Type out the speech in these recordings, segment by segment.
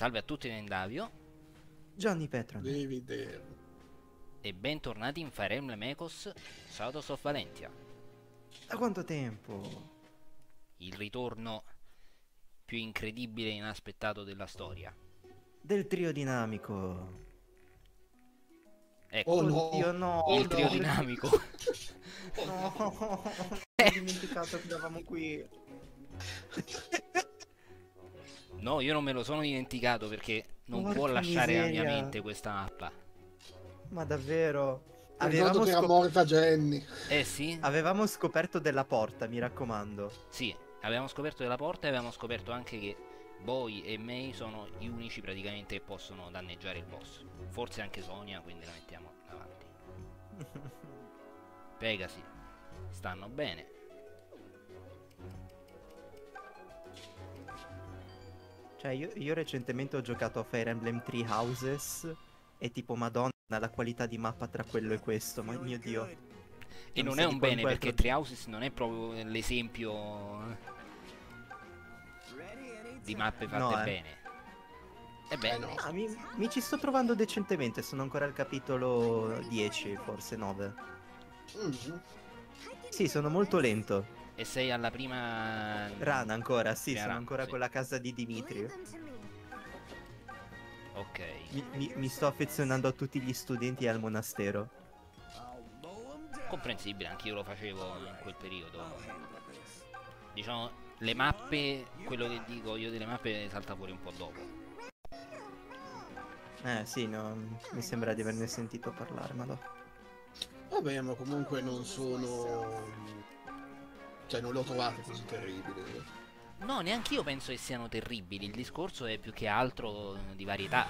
Salve a tutti in Davio Johnny Petron. David. e bentornati in Fire Emblem Ecos Shadows of Valentia. Da quanto tempo? Il ritorno più incredibile e inaspettato della storia. Del trio dinamico. Ecco, Oh no. Oddio no. Oh il trio no. dinamico. No, ho dimenticato che eravamo qui. No, io non me lo sono dimenticato perché non Porca può lasciare la mia miseria. mente questa mappa. Ma davvero? Avevamo, che era scop- morta Jenny. Eh sì? avevamo scoperto della porta, mi raccomando. Sì, avevamo scoperto della porta e avevamo scoperto anche che Boy e May sono gli unici praticamente che possono danneggiare il boss. Forse anche Sonia, quindi la mettiamo davanti. Pegasi stanno bene. Cioè, io, io recentemente ho giocato a Fire Emblem Three Houses e tipo, madonna, la qualità di mappa tra quello e questo, ma mio dio. E Non è un bene perché pro- Three Houses non è proprio l'esempio di mappe fatte No, eh. bene. E beh, Eh no. Ah, mi, mi ci sto trovando decentemente, sono ancora al capitolo 10, forse 9. Mhm. Sì, sono molto lento. E sei alla prima Rana ancora, sì, Prima sono run, ancora sì. con la casa di Dimitri. Ok. Mi, mi- mi sto affezionando a tutti gli studenti e al monastero. Comprensibile, anch'io lo facevo in quel periodo. Diciamo, le mappe, quello che dico io delle mappe salta fuori un po' dopo. Eh sì, no, mi sembra di averne sentito parlare, ma no. Vabbè, ma comunque non sono... Cioè, non l'ho trovato così terribile. No, neanche io penso che siano terribili. Il discorso è più che altro di varietà.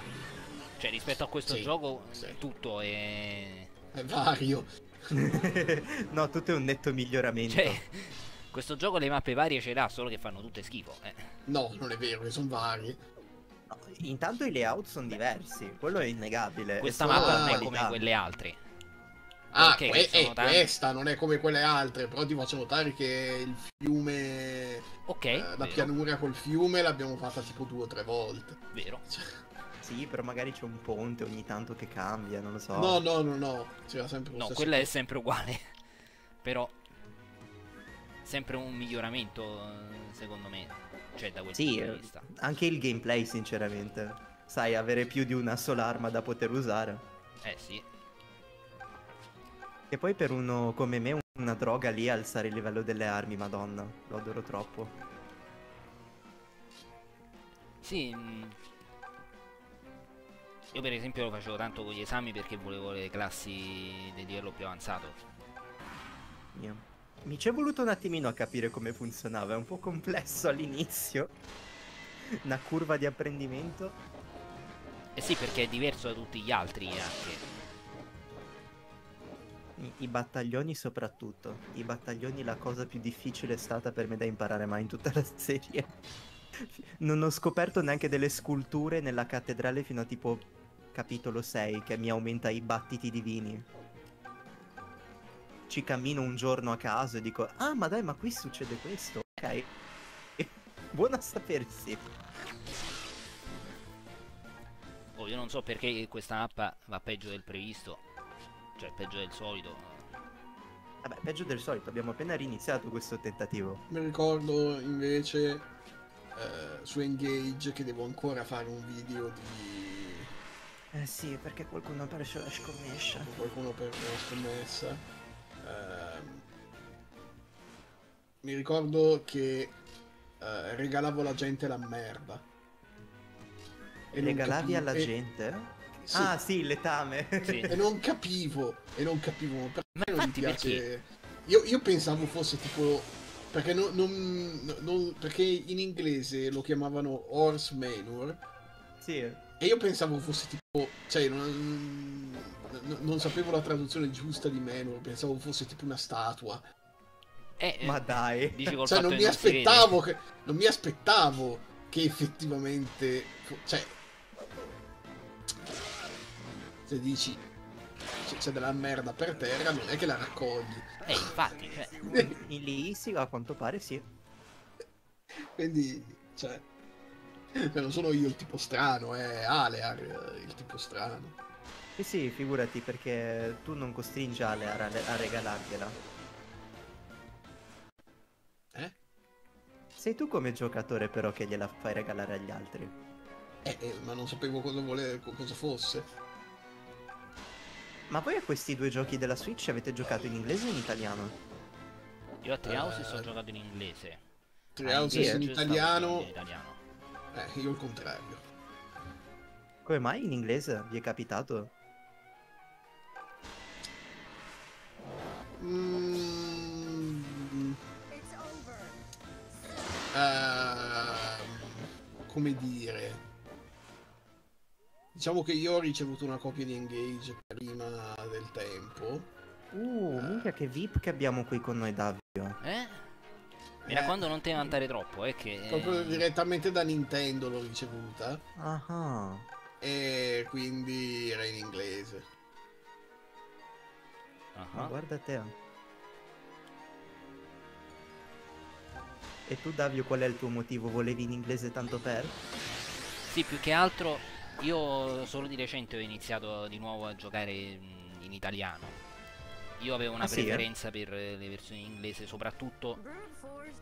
Cioè, rispetto a questo Sì, gioco, sì. tutto è. È vario. no, tutto è un netto miglioramento. Cioè, questo gioco le mappe varie ce l'ha, solo che fanno tutte schifo. Eh. No, non è vero, sono vari. No, intanto i layout sono diversi, quello è innegabile. Questa mappa non è qualità. come quelle altre. Ah, que- eh, tanti- questa non è come quelle altre, però ti faccio notare che il fiume... Ok, eh, la pianura col fiume l'abbiamo fatta tipo due o tre volte. vero. Cioè, Sì, però magari c'è un ponte ogni tanto che cambia, non lo so. No, no, no, no, c'era sempre No, quella è sempre uguale. Però sempre un miglioramento, eh, secondo me. Cioè, da quel Sì, punto eh, di vista. anche il gameplay, sinceramente. Sai, avere più di una sola arma da poter usare. Eh sì. E poi per uno come me, una droga lì alzare il livello delle armi, madonna. Lo adoro troppo. Sì. mm. Io per esempio lo facevo tanto con gli esami perché volevo le classi di livello più avanzato. Mio. Mi ci è voluto un attimino a capire come funzionava, è un po' complesso all'inizio. Una curva di apprendimento. Eh sì, perché è diverso da tutti gli altri anche. I, battaglioni soprattutto. I battaglioni la cosa più difficile è stata per me da imparare mai in tutta la serie. Non ho scoperto neanche delle sculture nella cattedrale fino a tipo capitolo 6 che mi aumenta i battiti divini. Ci cammino un giorno a caso e dico, ah ma dai ma qui succede questo, ok. Buono a sapersi. Oh, io non so perché questa mappa va peggio del previsto. Cioè, peggio del solito. Vabbè, peggio del solito, abbiamo appena riniziato questo tentativo. Mi ricordo invece eh, su Engage che devo ancora fare un video di Eh sì, perché qualcuno ha perso la scommessa. qualcuno per una scommessa. Ehm, mi ricordo che eh, regalavo alla gente la merda. E Regalavi alla e- gente? Sì, Ah sì, letame. Sì. e non capivo, e non capivo ma perché Ma non mi infatti piace. Io, io pensavo fosse tipo. Perché, non, non- non- perché in inglese lo chiamavano horse manure. sì. E io pensavo fosse tipo. Cioè, non, non- non sapevo la traduzione giusta di manure. Pensavo fosse tipo una statua. Eh, eh, Ma dai. Cioè, non mi aspettavo che. Non mi aspettavo che effettivamente. Cioè. Se dici. c'è- della merda per terra, non è che la raccogli. Eh, infatti, cioè, In sì, a quanto pare sì. Quindi, cioè. Cioè, non sono io il tipo strano, è Alear il tipo strano. Sì, sì, figurati perché tu non costringi Ale a, a regalargliela. Eh? Sei tu come giocatore però che gliela fai regalare agli altri. Eh, eh ma non sapevo cosa, vole... cosa fosse. Ma voi a questi due giochi della Switch avete giocato in inglese o in italiano? Io a Treehouses Eh, ho giocato in inglese. Tre A Houses in italiano. in italiano. Eh, io il contrario. Come mai in inglese? Vi è capitato? Mm, ehm, come dire. Diciamo che io ho ricevuto una copia di Engage prima del tempo. Uh, minchia che VIP che abbiamo qui con noi Davio. Eh? Mi Eh, raccomando non te vantare troppo, eh, che... Proprio direttamente da Nintendo l'ho ricevuta. Ah, E quindi era in inglese. Ah, ma guarda te. E tu Davio qual è il tuo motivo? Volevi in inglese tanto per? Sì, più che altro io solo di recente ho iniziato di nuovo a giocare in italiano. Io avevo una Ah, sì, eh? preferenza per le versioni in inglese, soprattutto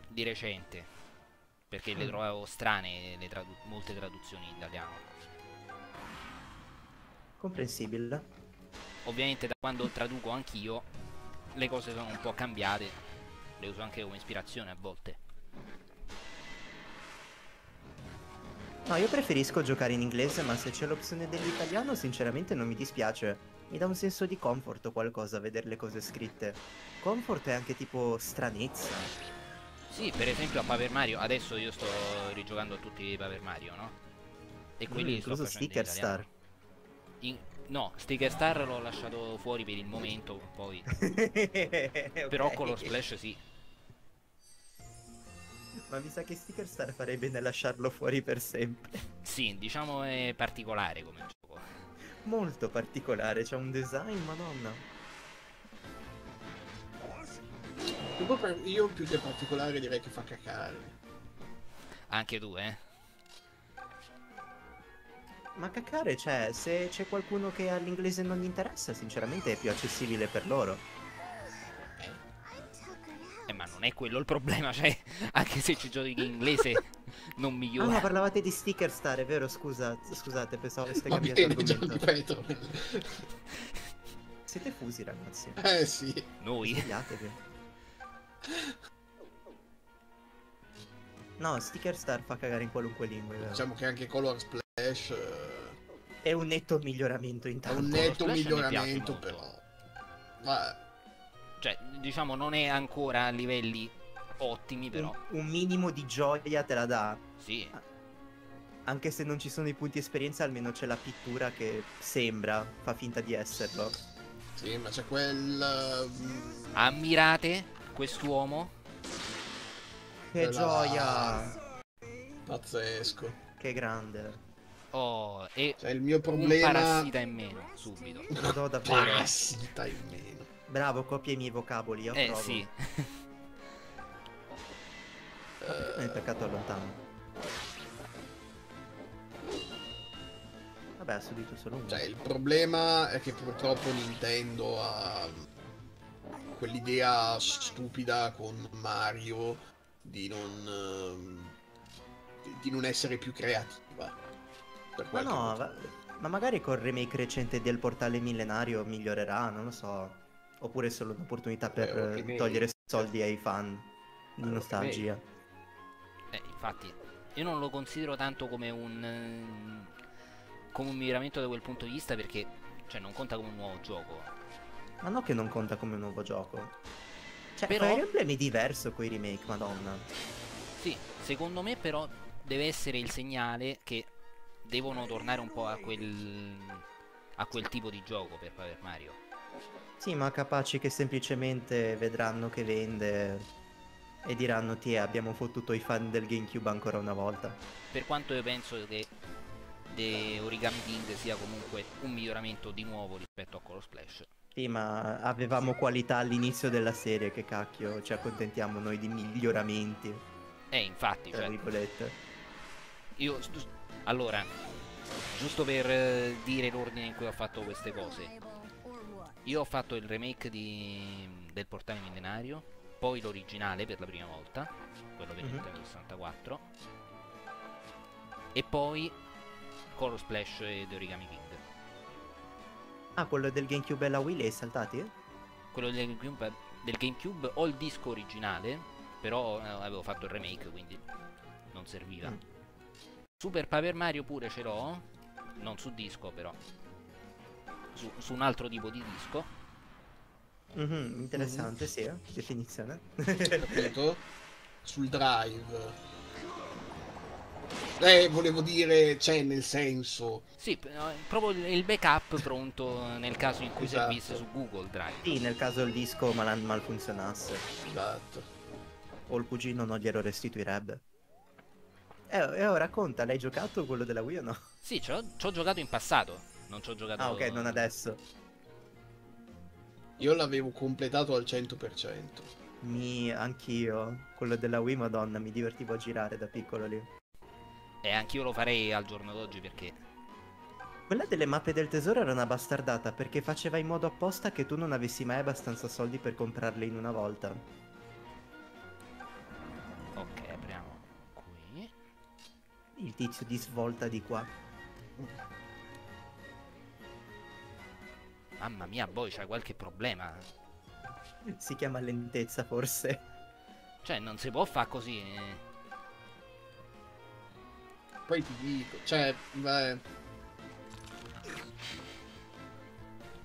di recente, perché le Mm. trovavo strane le tradu- molte traduzioni in italiano. Comprensibile. Ovviamente da quando traduco anch'io le cose sono un po' cambiate, le uso anche come ispirazione a volte. No, io preferisco giocare in inglese, ma se c'è l'opzione dell'italiano, sinceramente non mi dispiace. Mi dà un senso di comfort o qualcosa vedere le cose scritte. Comfort è anche tipo stranezza. Sì, per esempio a Paper Mario, adesso io sto rigiocando a tutti i Paper Mario, no? E quelli Mm, li sto incluso in Sticker italiano. Star. In- No, Sticker Star l'ho lasciato fuori per il momento, poi... Però Ok. Color Splash sì. Ma mi sa che Sticker Star farei bene lasciarlo fuori per sempre. Sì, diciamo è particolare come gioco. Molto particolare, c'ha un design, madonna. Io più che particolare direi che fa cacare. Anche tu, eh? Ma cacare, cioè, se c'è qualcuno che all'inglese non gli interessa, sinceramente è più accessibile per loro. Eh, ma non è quello il problema, cioè, anche se ci giochi in inglese non Ah, migliora. ma parlavate di Sticker Star, è vero, scusa, scusate, pensavo aveste Va cambiato argomento. Siete fusi, ragazzi. Eh sì. Noi? Svegliatevi. No, Sticker Star fa cagare in qualunque lingua. è. Diciamo che anche Color Splash eh, È un netto miglioramento è intanto. un Color netto miglioramento però. Ma Cioè, diciamo, non è ancora a livelli ottimi, però. Un, un minimo di gioia te la dà. Sì. Anche se non ci sono i punti esperienza, almeno c'è la pittura che sembra, fa finta di esserlo. sì, ma c'è quel mm, Ammirate quest'uomo. Che Quella- gioia! pazzesco. Che grande. Oh, e Cioè il mio un problema parassita in meno, subito. Lo do davvero. parassita in meno. Bravo, copia i miei vocaboli, io Eh provo. sì. Non è peccato allontano. Vabbè, ha subito solo uno. Cioè, il problema è che purtroppo Nintendo ha quell'idea stupida con Mario di non ehm, di- non essere più creativa. Per Ma no, ma magari col remake recente del portale millenario migliorerà, non lo so. Oppure è solo un'opportunità per Eh, eh, togliere soldi ai fan di Eh, un nostalgia. Eh, infatti, io non lo considero tanto come un. ehm, come un miglioramento da quel punto di vista perché. Cioè, non conta come un nuovo gioco. Ma no che non conta come un nuovo gioco. Cioè, Però- Fire Emblem è diverso coi remake, madonna. Sì, secondo me, però, deve essere il segnale che devono tornare un po' a quel. a quel tipo di gioco per Paper Mario. Sì, ma capaci che semplicemente vedranno che vende e diranno ti abbiamo fottuto i fan del GameCube ancora una volta. Per quanto io penso che The Origami King sia comunque un miglioramento di nuovo rispetto a Color Splash. Sì, ma avevamo qualità all'inizio della serie, che cacchio, ci accontentiamo noi di miglioramenti, Eh, infatti, tra cioè, virgolette. io... Allora, giusto per eh, dire l'ordine in cui ho fatto queste cose. Io ho fatto il remake di, del portale millenario, poi l'originale per la prima volta, quello per Mhm. Nintendo 64, e poi Color Splash e The Origami King. Ah, quello del GameCube e la Wii li hai saltati? Quello del GameCube, del GameCube ho il disco originale, però eh, avevo fatto il remake, quindi non serviva. Mm. Super Paper Mario pure ce l'ho, non su disco però, su, su un altro tipo di disco. Mhm, interessante, sì, eh, definizione. capito? Sul drive. Eh, volevo dire, c'è nel senso. Sì, proprio il- backup pronto nel caso in cui Esatto. servisse su Google Drive. sì, nel caso il disco mal, malfunzionasse. Esatto. O il cugino non glielo restituirebbe. E eh, ora racconta, l'hai giocato quello della Wii o no? Sì, ci ho, ci ho giocato in passato, non ci ho giocato... Ah, ok, non adesso. Io l'avevo completato al 100%. Mi, anch'io. Quello della Wii, madonna, mi divertivo a girare da piccolo lì. E anch'io lo farei al giorno d'oggi perché... Quella delle mappe del tesoro era una bastardata perché faceva in modo apposta che tu non avessi mai abbastanza soldi per comprarle in una volta. Ok, apriamo qui. Il tizio di svolta di qua. Mamma mia, boy, c'hai qualche problema. Si chiama lentezza forse. Cioè, non si può fare così. Poi ti dico, cioè, beh,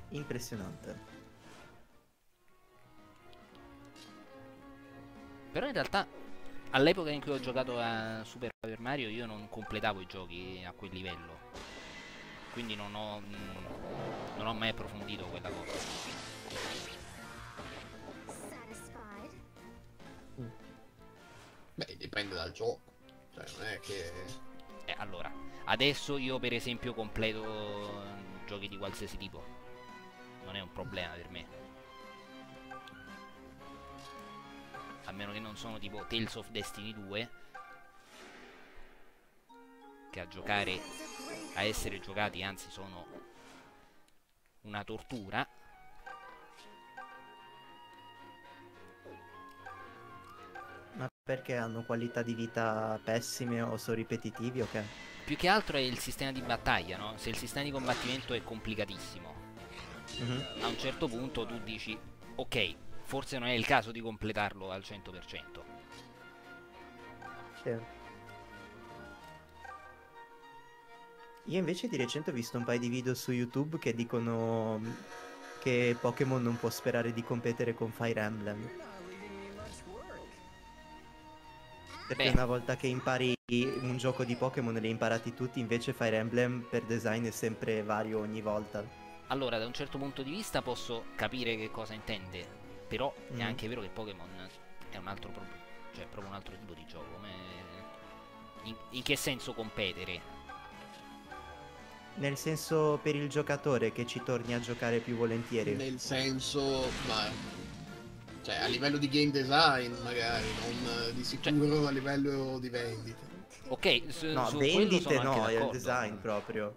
Impressionante. Però in realtà, all'epoca in cui ho giocato a Super Paper Mario, io non completavo i giochi a quel livello. Quindi non ho, mm, non ho mai approfondito quella cosa. beh, dipende dal gioco. Cioè, non è che... Eh, allora, adesso io per esempio completo giochi di qualsiasi tipo. Non è un problema per me. A meno che non sono tipo Tales of Destiny 2. Che a giocare, a essere giocati, anzi sono una tortura. Ma perché hanno qualità di vita pessime o sono ripetitivi o che? Più che altro è il sistema di battaglia, no? Se il sistema di combattimento è complicatissimo, Mhm. a un certo punto tu dici, ok, forse non è il caso di completarlo al 100%. Sì. Io invece di recente ho visto un paio di video su YouTube che dicono mm, che Pokémon non può sperare di competere con Fire Emblem. Perché Beh. una volta che impari un gioco di Pokémon li hai imparati tutti, invece Fire Emblem per design è sempre vario ogni volta. Allora, da un certo punto di vista posso capire che cosa intende, però è Mm. anche vero che Pokémon è un altro problema, cioè è proprio un altro tipo di gioco. In, in che senso competere? Nel senso per il giocatore che ci torni a giocare più volentieri. Nel senso, ma cioè a livello di game design magari, non di sicuro a livello di vendite. Ok, su, No, su vendite no, è il design proprio.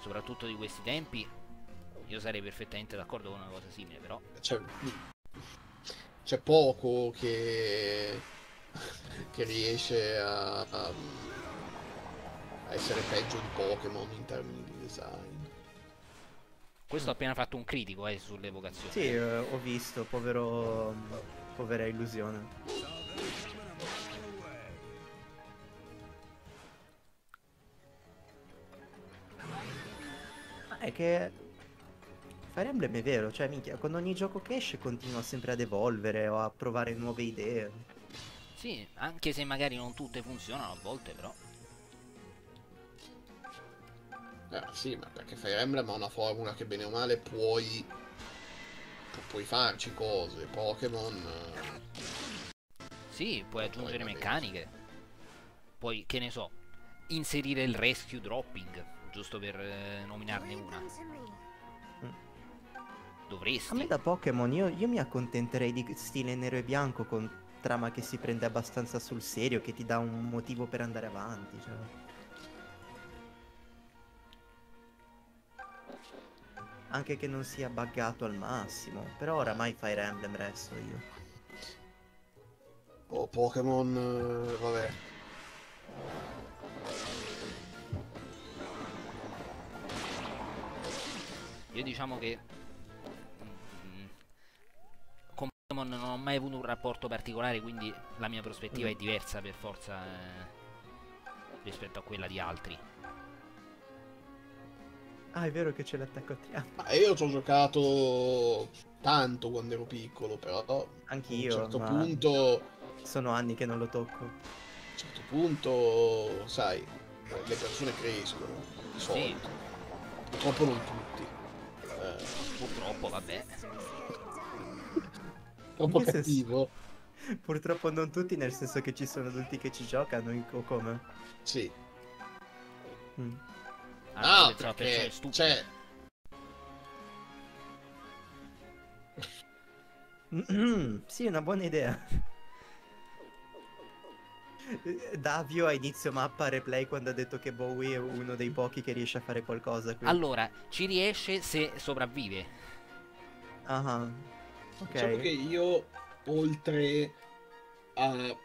Soprattutto di questi tempi, io sarei perfettamente d'accordo con una cosa simile, però C'è, c'è poco che, che riesce a- a essere peggio di Pokémon in termini di design. questo ho appena fatto un critico eh, sulle vocazioni. Sì, eh, ho visto, povero. povera illusione. Ma è che. Fire Emblem è vero, cioè minchia, con ogni gioco che esce continua sempre ad evolvere o a provare nuove idee. Sì, anche se magari non tutte funzionano a volte, però. Eh, sì, ma perché Fire Emblem ha una formula che bene o male puoi, pu- puoi farci cose. Pokémon... eh, Sì, puoi aggiungere vabbè. meccaniche. Poi, che ne so, inserire il rescue dropping, giusto per eh, nominarne una. A Dovresti. me da Pokémon io, io mi accontenterei di stile nero e bianco con trama che si prende abbastanza sul serio, che ti dà un motivo per andare avanti. Cioè. Anche che non sia buggato al massimo. Però oramai Fire Emblem resto io. Oh, Pokémon, eh, vabbè. Io diciamo che mm, con Pokémon non ho mai avuto un rapporto particolare, quindi la mia prospettiva Mm. è diversa per forza eh, rispetto a quella di altri. Ah, è vero che c'è l'attacco a triangolo. Ma io ci ho giocato tanto quando ero piccolo, però a un Anch'io, certo ma punto, sono anni che non lo tocco. a un certo punto, sai, le persone crescono, di solito. Purtroppo non tutti. Eh, Purtroppo, vabbè. troppo che senso? cattivo. Purtroppo non tutti, nel senso che ci sono adulti che ci giocano, in- o come? Sì. Mm. Ah, perché cioè, sì, è una buona idea. Davio a inizio mappa replay quando ha detto che Bowie è uno dei pochi che riesce a fare qualcosa qui. Allora, ci riesce se sopravvive. Ah, ok. diciamo che io, oltre a...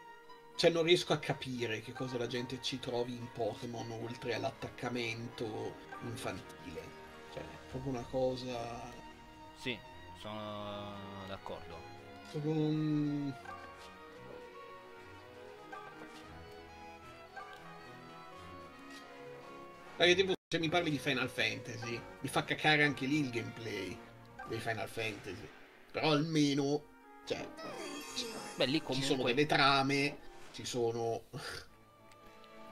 Cioè, non riesco a capire che cosa la gente ci trovi in Pokémon, oltre all'attaccamento infantile. Cioè, è proprio una cosa... Sì, sono d'accordo. Proprio un... Perché tipo se mi parli di Final Fantasy, mi fa cacare anche lì il gameplay dei Final Fantasy. Però almeno, cioè, Beh, lì ci sono comunque... delle trame, ci sono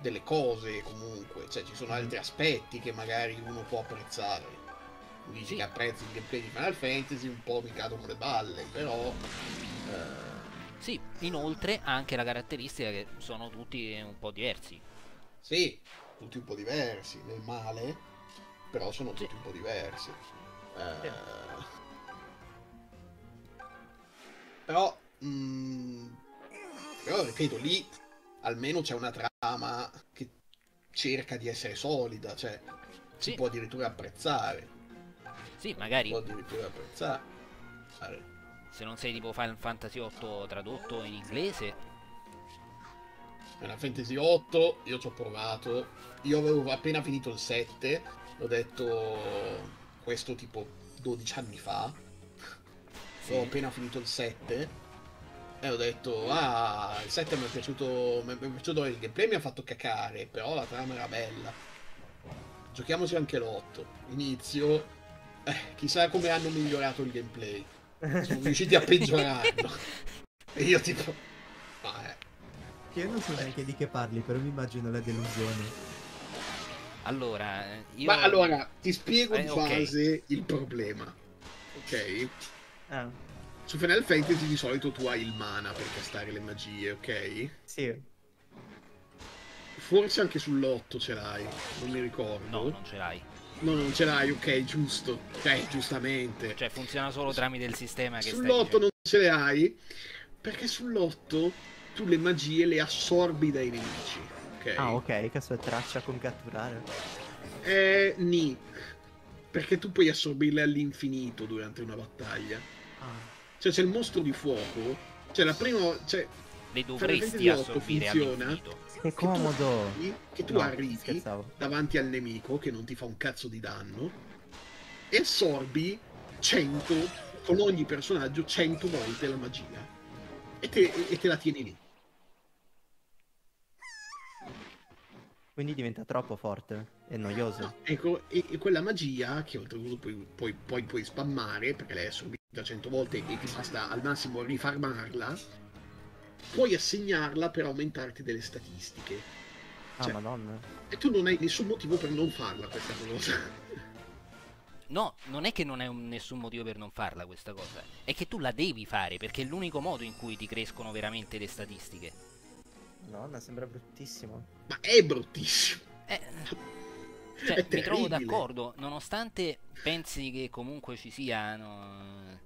delle cose comunque, cioè ci sono Mhm. altri aspetti che magari uno può apprezzare. Tu dici Sì. che apprezzi il gameplay di Final Fantasy, un po' mi cadono le balle, però... eh, Sì, inoltre ha anche la caratteristica che sono tutti un po' diversi. Sì, tutti un po' diversi, nel male, però sono Sì. tutti un po' diversi. Eh, Però, mm, però, ripeto, lì almeno c'è una trama che cerca di essere solida, cioè si Sì. può addirittura apprezzare. Sì, Si magari può addirittura apprezzare. se non sei tipo Final Fantasy 8 tradotto in inglese, Final Fantasy 8 io ci ho provato io avevo appena finito il 7 l'ho detto questo tipo 12 anni fa Sì. ho appena finito il 7 e ho detto ah il 7 mi è piaciuto mi è piaciuto il gameplay mi ha fatto cacare però la trama era bella giochiamoci anche l'8 inizio eh, chissà come hanno migliorato il gameplay sono riusciti a peggiorarlo e io tipo ah, eh. Io non so neanche di che parli, però mi immagino la delusione. allora io... Ma allora, ti spiego Eh, di ok. base il problema. Ok? Ah, Su Final Fantasy di solito tu hai il mana per castare le magie, ok? sì. Forse anche sull'8 ce l'hai, non mi ricordo. No, non ce l'hai. No, non ce l'hai, ok, giusto. Eh, giustamente. Cioè funziona solo tramite il sistema che stai Sull'8 dicendo. non ce le hai, perché sull'8 tu le magie le assorbi dai nemici, ok? Ah, ok, che sua traccia con catturare. Eh, ni. Perché tu puoi assorbirle all'infinito durante una battaglia. Ah, Cioè c'è il mostro di fuoco. Cioè la prima. Cioè, Le dovresti 8 assorbire funziona. che comodo. arrivi- che tu No, arrivi scherzavo. davanti al nemico che non ti fa un cazzo di danno. E assorbi 100 con ogni personaggio 100 volte la magia. E te, e te la tieni lì. Quindi diventa troppo forte e noioso. Ecco, e, e quella magia che oltretutto poi, poi, poi puoi spammare perché l'hai assorbita 100 volte e ti basta al massimo rifarmarla, puoi assegnarla per aumentarti delle statistiche. Ah, Cioè- madonna. E tu non hai nessun motivo per non farla questa cosa. No, non è che non hai un- nessun motivo per non farla questa cosa. È che tu la devi fare perché è l'unico modo in cui ti crescono veramente le statistiche. Madonna, sembra bruttissimo. Ma è bruttissimo. Eh, cioè, mi trovo d'accordo, nonostante pensi che comunque ci siano eh,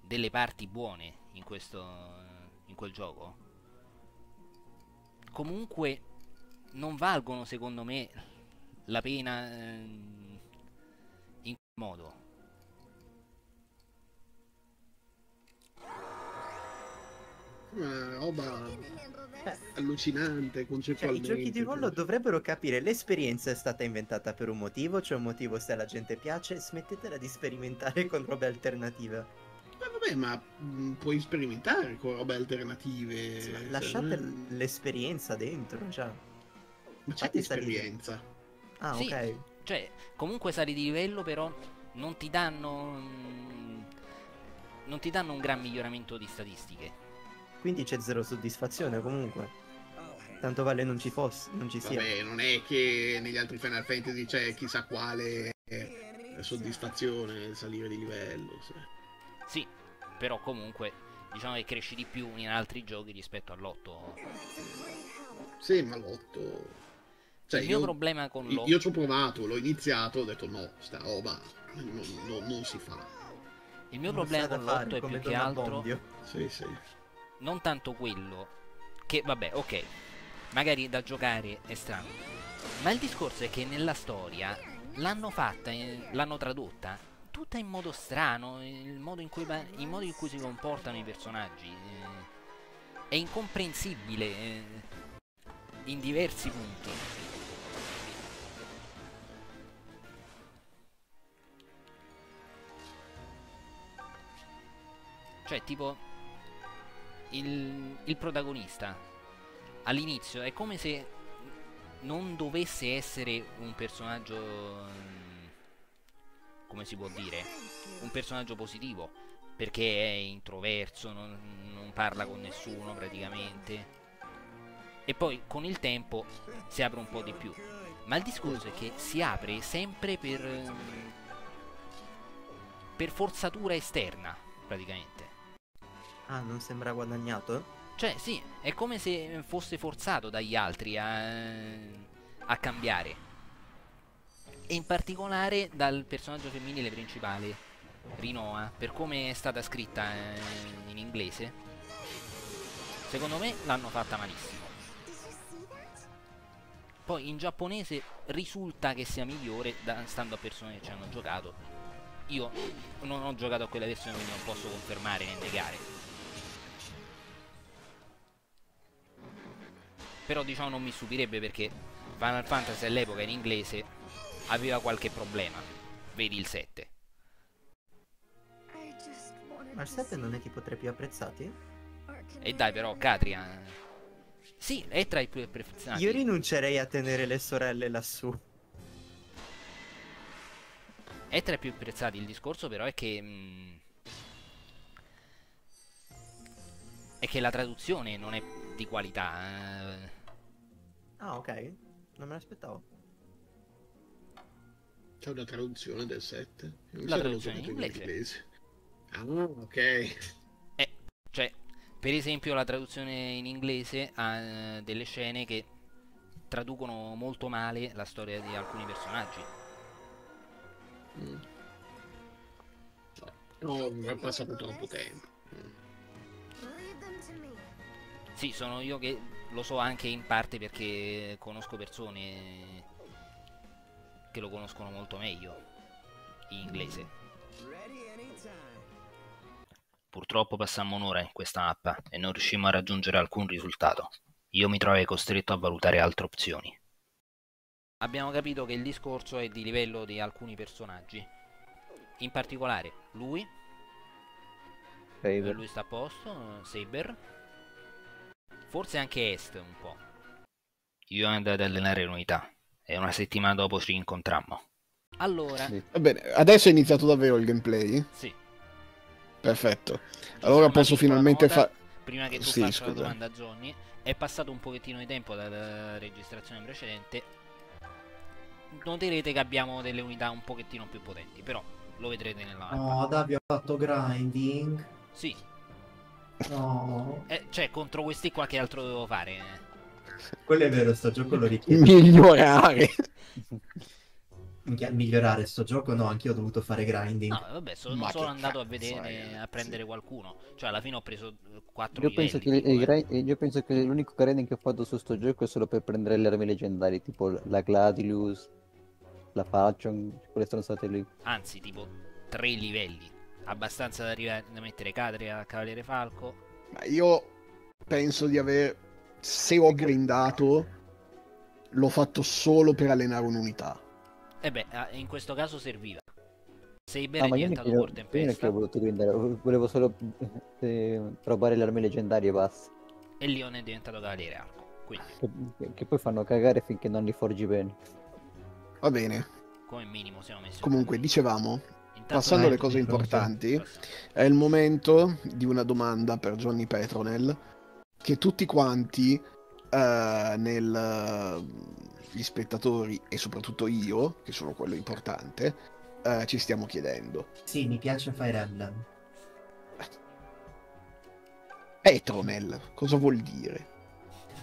delle parti buone in, questo, eh, in quel gioco, comunque non valgono secondo me la pena eh, in quel modo. Una roba Eh, allucinante Cioè, i concettualmente. giochi di ruolo dovrebbero capire l'esperienza è stata inventata per un motivo, c'è un motivo se alla gente piace, smettetela di sperimentare con robe alternative. Ma vabbè, ma mh, puoi sperimentare con robe alternative. Sì, cioè, lasciate non è- l'esperienza dentro, cioè. Ma c'è l'esperienza. Ah, Sì. ok. Cioè, comunque sali di livello, però non ti danno. mm, Non ti danno un gran miglioramento di statistiche. Quindi c'è zero soddisfazione comunque. Tanto vale non ci fosse, non ci sia. Vabbè, non è che negli altri Final Fantasy c'è chissà quale eh, soddisfazione salire di livello. sì. Sì, però comunque diciamo che cresci di più in altri giochi rispetto all'8. Sì, ma l'otto. Cioè, Il mio io, problema con l'8 io ci ho provato, l'ho iniziato, ho detto no, sta roba non, non- non si fa. il mio Non problema con l'8 è più che altro. Sì, sì. Non tanto quello che vabbè, ok, magari da giocare è strano. Ma il discorso è che nella storia l'hanno fatta, eh, l'hanno tradotta tutta in modo strano, il modo in cui, il modo in cui si comportano i personaggi eh, è incomprensibile eh, in diversi punti. Cioè, tipo, il, il protagonista all'inizio è come se non dovesse essere un personaggio, mm, come si può dire, un personaggio positivo, perché è introverso, non, non parla con nessuno praticamente. E poi con il tempo si apre un po' di più. Ma il discorso è che si apre sempre per, mm, per forzatura esterna, praticamente. Ah, non sembra guadagnato? Cioè, sì, è come se fosse forzato dagli altri a, a cambiare. E in particolare dal personaggio femminile principale, Rinoa, per come è stata scritta eh, in inglese. Secondo me l'hanno fatta malissimo. Poi in giapponese risulta che sia migliore da- stando a persone che ci hanno giocato. Io non ho giocato a quella versione quindi non posso confermare né negare. Però diciamo non mi stupirebbe perché Final Fantasy all'epoca in inglese aveva qualche problema. Vedi il 7. Ma il 7 non è tipo tra i più apprezzati? E dai però Catria... Sì, è tra i più apprezzati. Io rinuncerei a tenere le sorelle lassù. È tra i più apprezzati il discorso però è che... mh, è che la traduzione non è di qualità. eh. Ah, ok. Non me l'aspettavo. C'è una traduzione del 7. La traduzione in inglese. Ah, ok. Cioè, per esempio la traduzione in inglese ha eh, delle scene che traducono molto male la storia di alcuni personaggi. Mm. No, è passato troppo tempo. Sì, sono io che lo so anche in parte perché conosco persone che lo conoscono molto meglio in inglese. Purtroppo passammo un'ora in questa mappa e non riuscimmo a raggiungere alcun risultato. Io mi trovai costretto a valutare altre opzioni. Abbiamo capito che il discorso è di livello di alcuni personaggi. In particolare lui, eh, lui sta a posto, Saber. Forse anche Est un po'. Io andai ad allenare l'unità e una settimana dopo ci incontrammo. Allora, Sì. Va bene, adesso è iniziato davvero il gameplay? sì. Perfetto. Ci Allora posso finalmente fare... Prima che tu Sì, faccia la scusa. domanda a Johnny, è passato un pochettino di tempo dalla registrazione precedente. Noterete che abbiamo delle unità un pochettino più potenti, però lo vedrete nella. No, Davide ha fatto grinding. Sì, No. eh, cioè contro questi qua che altro devo fare? Quello è vero, sto gioco lo richiede. Migliorare. Migliorare sto gioco, no, anch'io ho dovuto fare grinding. No, vabbè, sono, Ma sono andato a vedere, è, a prendere qualcuno. Cioè, alla fine ho preso 4 Io livelli. penso, che, eh. io penso che l'unico grinding che ho fatto su sto gioco è solo per prendere le armi leggendarie, tipo la Gladius, la Falchion, quelle sono state lì. Anzi, tipo 3 livelli. Abbastanza da, arrivare, da mettere cadre a Cavaliere Falco. Ma io penso di aver. Se ho grindato, l'ho fatto solo per allenare un'unità. E beh, ah, in questo caso serviva. Ah, è ma io diventato neanche, corto in io pesta ho voluto grindare, volevo solo eh, trovare le armi leggendarie e basta. e Leon è diventato Cavaliere Arco. Quindi, Che, che poi fanno cagare finché non li forgi bene. Va bene. come minimo siamo messi Comunque, bene. dicevamo, passando alle cose pronto. importanti, è il momento di una domanda per Johnny Petronel che tutti quanti eh, nel gli spettatori e soprattutto io, che sono quello importante, eh, ci stiamo chiedendo. Sì, mi piace Fire Emblem. Petronel, cosa vuol dire?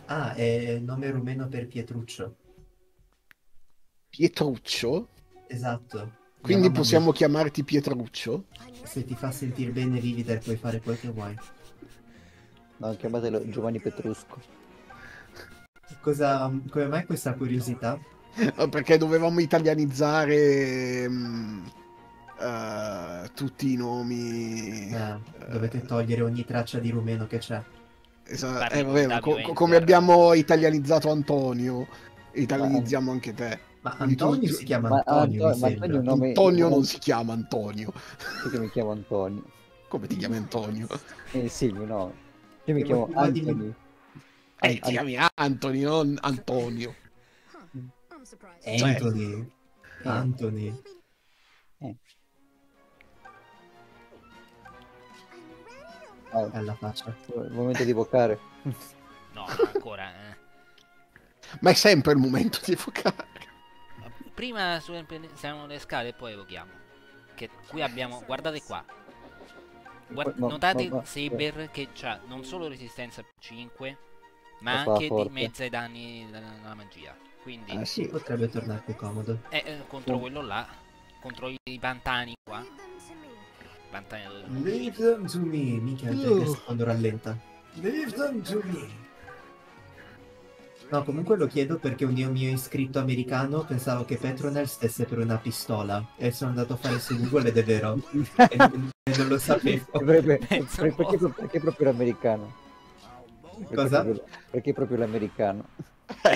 Ah, è nome rumeno per Pietruccio. Pietruccio? Esatto. Mia Quindi possiamo chiamarti Pietruccio? Se ti fa sentire bene, Vivider, puoi fare quel che vuoi. No, chiamatelo Giovanni Petrusco. Cosa... Come mai questa curiosità? No, Perché dovevamo italianizzare mm, eh, tutti i nomi. Eh, dovete togliere ogni traccia di rumeno che c'è. Esa- Parli eh, vabbè, co- come abbiamo italianizzato Antonio, italianizziamo anche te. Ma Antonio tu- si chiama Ma, Antonio, Anto- ma. Antonio nome... Antonio non si chiama Antonio. Che mi chiamo Antonio. Come ti chiami Antonio? Eh sì, no. Io mi chiamo Anthony. Eh, ti chiami Anthony, non Antonio. Anthony. Anthony. Eh, Alla faccia. il momento di vocare. No, no, ancora. eh. Ma è sempre il momento di evocare. Prima siamo le scale e poi evochiamo. Che qui abbiamo. Guardate qua. Guard- Ma- notate ma- ma- Saber che ha non solo resistenza 5, ma anche dimezza i danni della, magia. Quindi Ah, Sì, potrebbe tornare più comodo. eh, eh, contro quello là, contro i, pantani qua. Pantani dove Leave them to me. Minchia, Uh. uh. quando rallenta. Leave them to me. No, comunque lo chiedo perché un mio iscritto americano pensavo che Petronel stesse per una pistola e sono andato a fare su Google ed è vero. e, non- e non lo sapevo. Un perché, perché proprio l'americano? Perché Cosa? proprio- Perché proprio l'americano?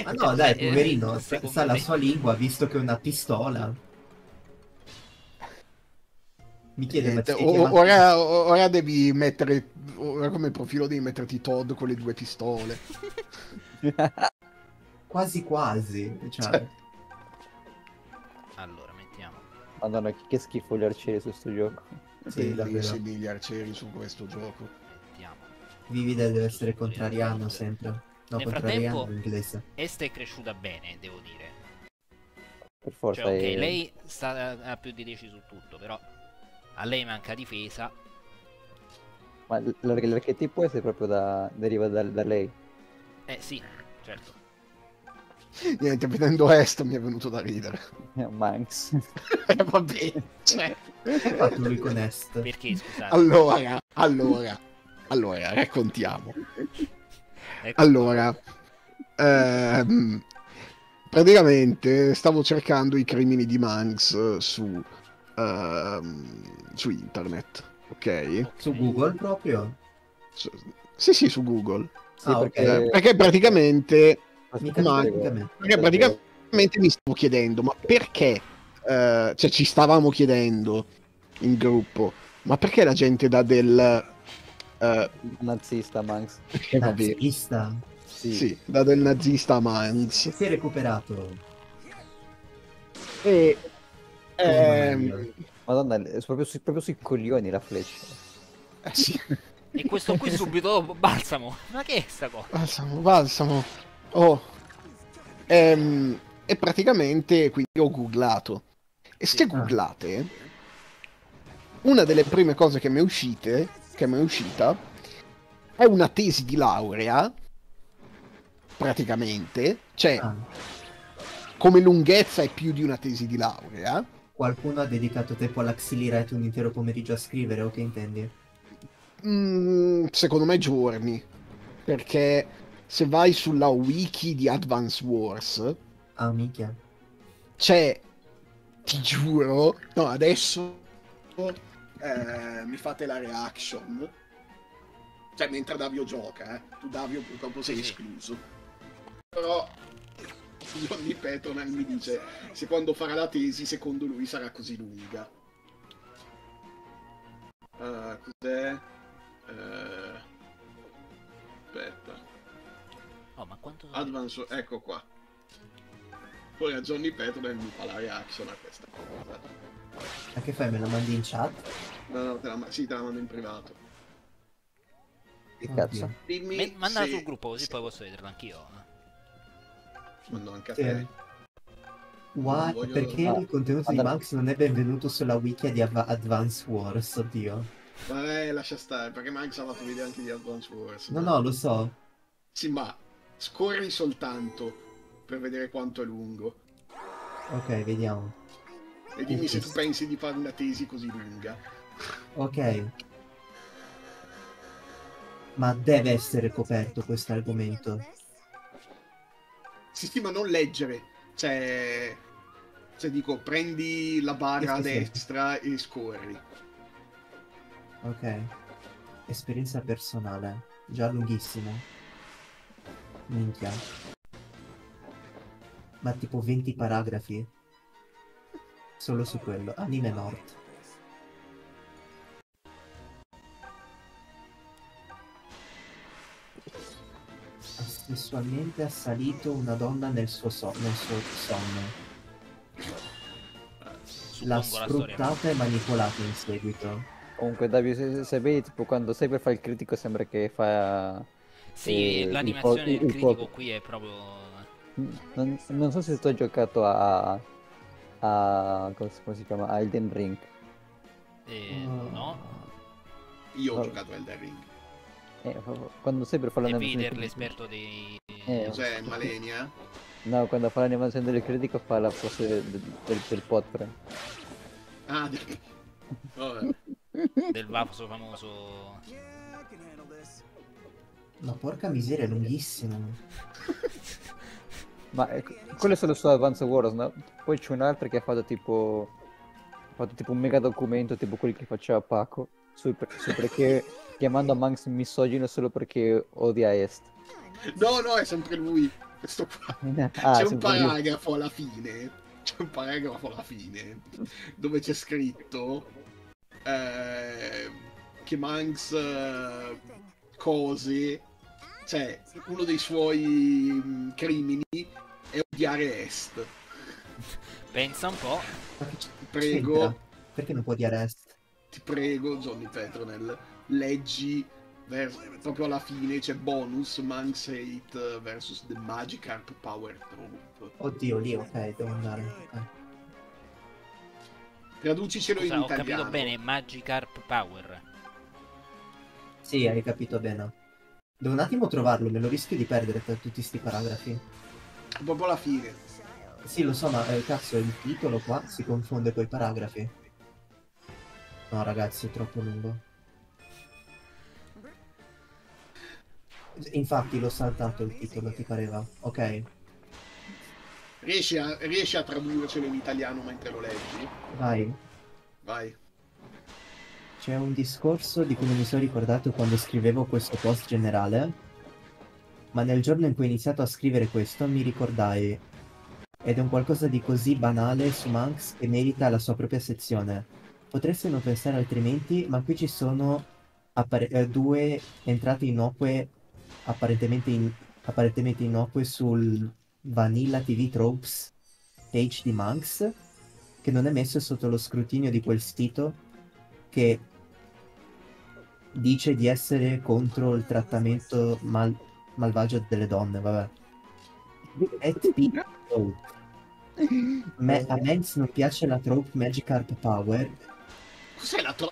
Ma no, dai, Eh, poverino, sa, secondo sa la sua lingua visto che è una pistola. Mi chiede, ma Niente, chiamato- ora, ora devi mettere. Ora come profilo devi metterti Todd con le due pistole. Quasi quasi. Cioè, Cioè. Allora, mettiamo. Madonna, che, schifo gli arcieri su sto gioco. sì. Bellissimi gli arcieri su questo gioco. mettiamo. Vivide deve essere contrariano sempre. No, Nel contrariano frattempo- in inglese. Esta è cresciuta bene, devo dire. Per forza Cioè, ok, è... lei sta a più di 10 su tutto, però a lei manca difesa. Ma l'archetipo è proprio da... deriva da, da lei. Eh sì, certo. Niente, vedendo Est mi è venuto da ridere. Manx. Eh, Va bene. Cioè, Che ha fatto lui con Est? Perché, scusate? allora, allora, allora, raccontiamo. Ecco, Allora, ehm, praticamente stavo cercando i crimini di Manx eh, su, ehm, su internet, ok? Su Google proprio? Su- sì, sì, su Google. Sì, Ah, perché... Eh, perché praticamente, Me. perché praticamente mi stavo chiedendo, ma perché, eh, cioè ci stavamo chiedendo in gruppo, ma perché la gente dà del... eh, Nazista Manx. vabbè, Nazista. Sì. sì, dà del nazista Manx. Si è recuperato. E... Ehm, meglio. Madonna, è proprio, sui- proprio sui coglioni la fleccia. eh, sì. E questo qui subito dopo balsamo. Ma che è sta cosa? Balsamo, balsamo. Oh. Ehm, e praticamente quindi ho googlato. E se googlate, una delle prime cose che mi è uscite, che mi è uscita, è una tesi di laurea, praticamente, cioè Ah, come lunghezza è più di una tesi di laurea. Qualcuno ha dedicato tempo all'Axilirete un intero pomeriggio a scrivere, o che intendi? Mm, secondo me giorni. Perché se vai sulla wiki di Advance Wars, Ah, minchia. c'è, ti giuro, no, adesso eh, mi fate la reaction. Cioè, mentre Davio gioca, eh. Tu Davio purtroppo sei escluso. Però Johnny Petronel mi dice se quando farà la tesi, secondo lui sarà così lunga. Eh, cos'è? Eh, aspetta. Oh, ma quanto... Advance, ecco qua. Poi a Johnny Petronel mi fa la reaction a questa cosa. Ma che fai, me la mandi in chat? No, no, te la, ma- sì, te la mando in privato. Che Oddio. cazzo? Dimmi Me- mandala se- sul gruppo così se- poi posso vederla anch'io. eh. Mando anche a Sì. te. What? voglio- Perché Ah, il contenuto di allora- Max non è benvenuto sulla wiki di Av- Advance Wars, oddio. Vabbè, lascia stare, perché Max ha fatto vedere anche di Advance Wars. No, no, lo so. Sì, ma scorri soltanto per vedere quanto è lungo. Ok, vediamo. E dimmi se tu pensi di fare una tesi così lunga. Ok. Ma deve essere coperto questo argomento. Sì, sì, ma non leggere. Cioè, cioè dico, prendi la barra a destra e scorri. Ok. Esperienza personale. Già lunghissimo. Minchia. Ma tipo 20 paragrafi. Solo su quello. Anime Nord. Sessualmente assalito una donna nel suo, so- nel suo sonno. L'ha sfruttata e manipolata in seguito. Comunque Davide, se, se vedi tipo quando sei per fare il critico sembra che fa... Sì, eh, l'animazione del critico qui è proprio... Non, non so se tu hai giocato a... a come si- come si chiama? A Elden Ring. eh, Oh. no? Io ho Oh. giocato a Elden Ring. Eh, quando sei per fare l'animazione Vader, del critico- l'esperto dei... Eh, Cos'è, Malenia? No, quando fa l'animazione del critico fa la pose del, del, del potfre. Ah, di- Vabbè. del vaso famoso... Ma porca miseria, è lunghissimo. Ma eh, quello è solo su Advance Wars, no? Poi c'è un altro che ha fatto tipo... Ha fatto tipo un mega documento, tipo quelli che faceva Paco, su, su perché chiamando Manx misogino solo perché odia Est. No, no, è sempre lui. Questo qua. Ah, c'è un sempre lui. paragrafo alla fine. C'è un paragrafo alla fine dove c'è scritto eh, che Manx eh, cose, cioè uno dei suoi mm, crimini è odiare Est. Pensa un po'. Ti prego, c'entra? Perché non può dire est? ti prego, Johnny Petronel, leggi ver- proprio alla fine c'è bonus Manx Hate versus The Magikarp Power Troop. Oddio, lì, ok, devo andare. ok. Traducicelo in Scusa, ho italiano. capito bene, Magikarp Power. Sì, hai capito bene. Devo un attimo trovarlo, me lo rischio di perdere tra tutti sti paragrafi. Proprio alla fine. Sì, lo so, ma eh, cazzo, il titolo qua si confonde coi paragrafi. No, ragazzi, è troppo lungo. Infatti l'ho saltato il titolo, ti pareva? Ok, Riesci a, riesci a tradurcelo in italiano mentre lo leggi? vai. Vai. C'è un discorso di cui non mi sono ricordato quando scrivevo questo post generale, ma nel giorno in cui ho iniziato a scrivere questo mi ricordai. Ed è un qualcosa di così banale su Manx che merita la sua propria sezione. Potreste non pensare altrimenti, ma qui ci sono appare- eh, due entrate innocue, apparentemente, in- apparentemente innocue sul Vanilla TV Tropes page di Manx, che non è messo sotto lo scrutinio di quel sito che dice di essere contro il trattamento mal- malvagio delle donne, vabbè. P- trope. Me- a Menz non piace la trope Magikarp Power. Cos'è la tro...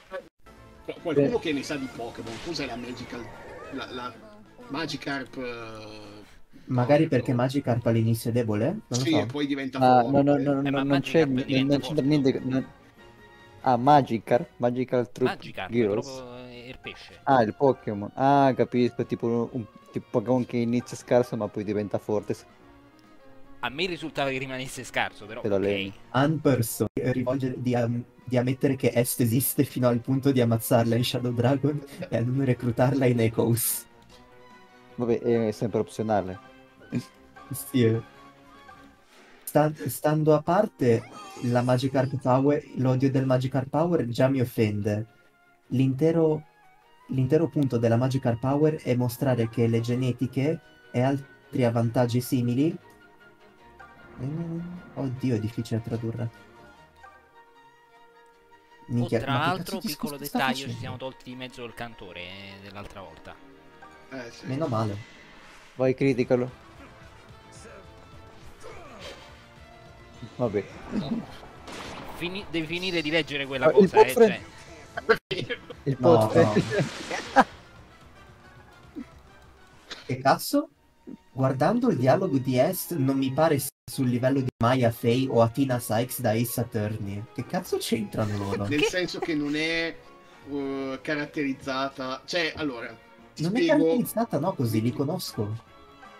Qualcuno che ne sa di Pokémon, cos'è la Magical... La, la Magikarp... eh, Magari perché Magikarp all'inizio è debole? Non lo Sì, so. e poi diventa Ah, forte. no, no, no, Eh, no, ma non c'è, non, c'entra niente. non- Ah, Magikarp, Magical Troop Magikarp, proprio il pesce. Ah, il Pokémon. Ah, capisco, tipo un, un tipo Pokémon che inizia scarso ma poi diventa forte. A me risultava che rimanesse scarso, però Te lo ok. alleni. Un person rivolge di, am- di ammettere che Est esiste fino al punto di ammazzarla in Shadow Dragon e a non reclutarla in Echoes. Vabbè, è sempre opzionale. Sì. eh. Sta- stando a parte la Magikarp Power, l'odio del Magikarp Power già mi offende. L'intero, l'intero punto della Magikarp Power è mostrare che le genetiche e altri avvantaggi simili. Mm, Oddio, è difficile tradurre. Oh, Minchia, tra ma che l'altro, piccolo dettaglio, ci siamo tolti di mezzo il cantore eh, dell'altra volta. Eh, sì. Meno male. Vai, criticalo. Vabbè. Fini- devi finire di leggere quella Ah, il cosa, eh, cioè, Il No, Podfriend. Che cazzo? Guardando il dialogo di Est non mi pare sia sul livello di Maya Fey o Athena Sykes da Ace Attorney. Che cazzo c'entrano loro? Nel senso che non è uh, caratterizzata. Cioè, allora, ti Non è spiego. caratterizzata, no, così li conosco.